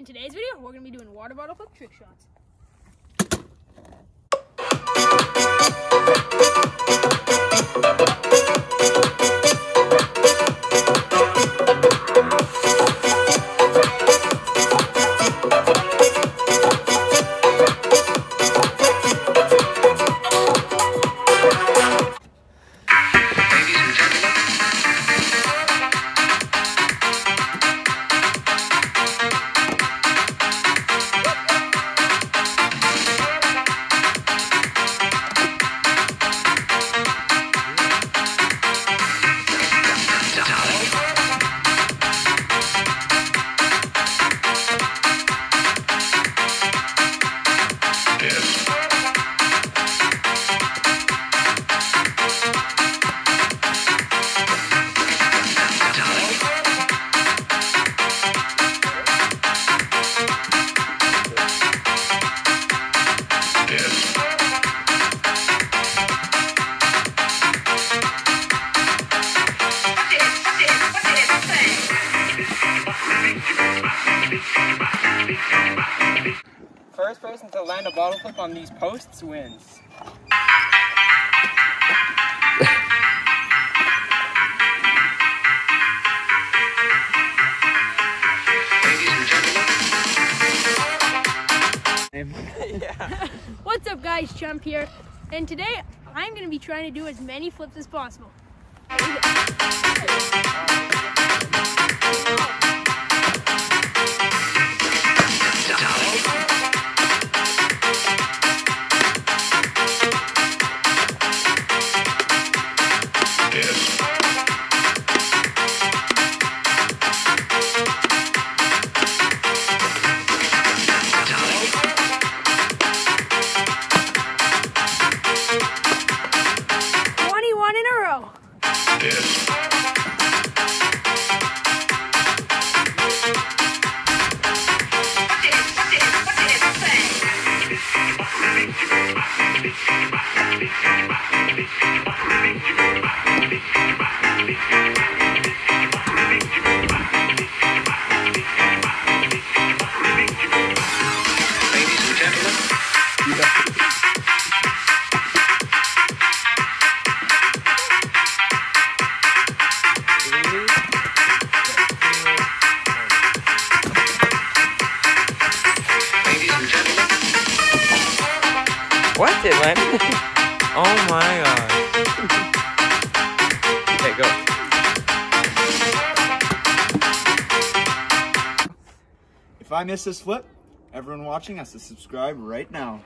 In today's video, we're going to be doing water bottle flip trick shots. First person to land a bottle flip on these posts wins. What's up guys, Chump here. And today, I'm going to be trying to do as many flips as possible. Row. What? It landed? oh my god. Okay, go. If I miss this flip, everyone watching has to subscribe right now.